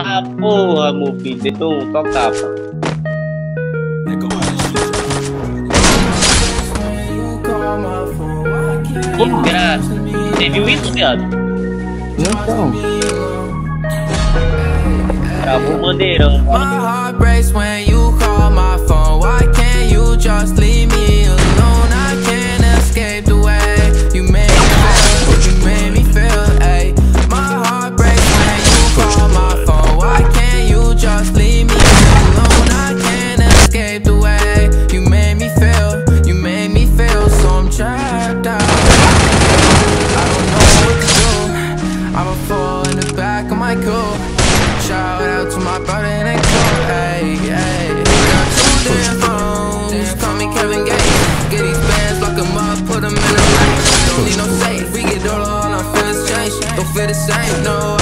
Ah, porra, meu filho, deitou um, só tapa. Como graça? Você viu isso, viado? Então. Acabou o bandeirão. My heart breaks when you call my phone. my Shout out to my brother and cool, hey, hey. Got two damn phones, call me Kevin Gates. Get these bands, lock them up, put them in a the rack Don't need no safe, we get all our friends changed. Don't feel the same, no.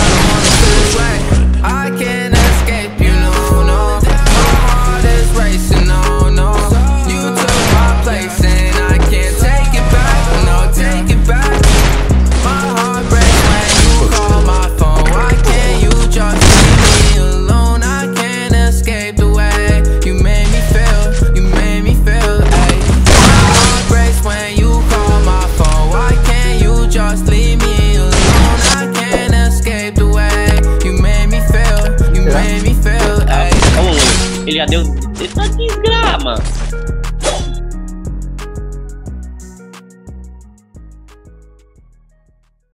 já deu. Tá gramas.